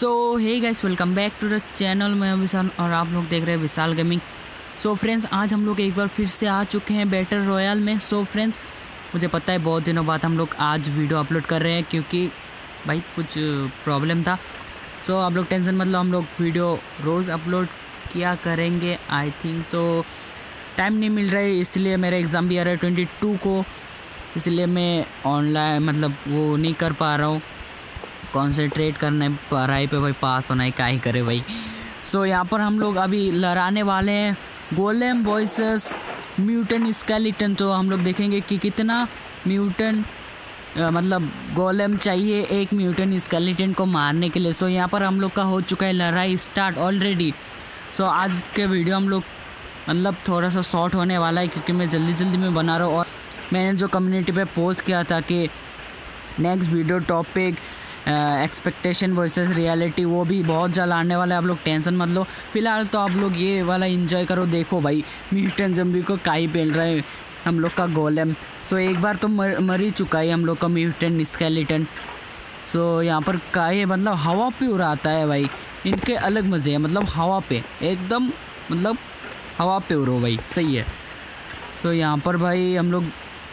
So hey guys welcome back to the channel मैं विशाल और आप लोग देख रहे हैं विशाल गेमिंग सो फ्रेंड्स आज हम लोग एक बार फिर से आ चुके हैं बैटल रॉयल में. सो so, फ्रेंड्स मुझे पता है बहुत दिनों बाद हम लोग आज वीडियो अपलोड कर रहे हैं क्योंकि भाई कुछ प्रॉब्लम था. सो so, आप लोग टेंशन मतलब हम लोग वीडियो रोज़ अपलोड किया करेंगे आई थिंक सो टाइम नहीं मिल रहा है इसलिए मेरा एग्ज़ाम भी आ रहा है ट्वेंटी को. इसलिए मैं ऑनलाइन मतलब वो नहीं कर पा रहा हूँ. कॉन्सेंट्रेट करना है पढ़ाई पे भाई पास होना है क्या ही करे भाई। सो so, यहाँ पर हम लोग अभी लड़ाने वाले हैं गोलेम वॉइसेस म्यूटन स्केलेटन तो हम लोग देखेंगे कि कितना म्यूटन मतलब गोलेम चाहिए एक म्यूटन स्केलेटन को मारने के लिए। सो so, यहाँ पर हम लोग का हो चुका है लड़ाई स्टार्ट ऑलरेडी सो आज के वीडियो हम लोग मतलब थोड़ा सा शॉर्ट होने वाला है क्योंकि मैं जल्दी जल्दी में बना रहा हूँ। और मैंने जो कम्युनिटी पे पोस्ट किया था कि next video topic expectation versus reality वो भी बहुत जल्द आने वाला है। आप लोग टेंशन मत लो। फ़िलहाल तो आप लोग ये वाला इंजॉय करो। देखो भाई म्यूटन जम्बी को काई पहन रहे हैं। हम लोग का गोलम सो एक बार तो मर मर ही चुका है हम लोग का म्यूटन स्केलेटन सो यहाँ पर काई मतलब हवा पे उड़ाता है भाई। इनके अलग मज़े हैं मतलब हवा पे। एकदम मतलब हवा पे उड़ो भाई। सही है। सो यहाँ पर भाई हम लोग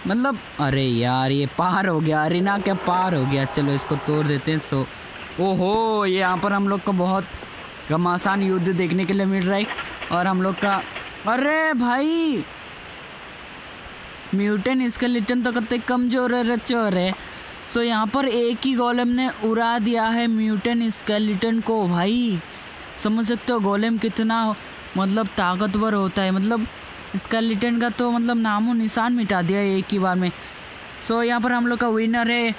मतलब अरे यार, ये पार हो गया, अरिना क्या पार हो गया। चलो, इसको तोड़ देते हैं, सो। ओहो, ये यहाँ पर हम लोग को बहुत घमासान युद्ध देखने के लिए मिल रहा है। और हम लोग का, अरे भाई! म्यूटन इसका लिटन तो कतने कमज़ोर है रचोर है। सो, यहाँ पर एक ही गोलम ने उड़ा दिया है म्यूटन स्केलेटन को, भाई। समझ सकते हो, गोलम कितना मतलब ताकतवर होता है। मतलब इसका लिटन का तो मतलब नामो निशान मिटा दिया है एक ही बार में। सो so, यहाँ पर हम लोग का विनर है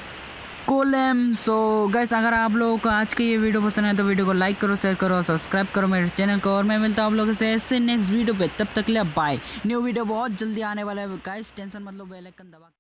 कोलेम सो गैस अगर आप लोगों को आज की ये वीडियो पसंद है तो वीडियो को लाइक करो शेयर करो सब्सक्राइब करो मेरे चैनल को। और मैं मिलता हूँ आप लोगों से ऐसे नेक्स्ट वीडियो पे। तब तक ले बाय न्यू वीडियो बहुत जल्दी आने वाला है। गैस टेंशन मतलब बेल दबा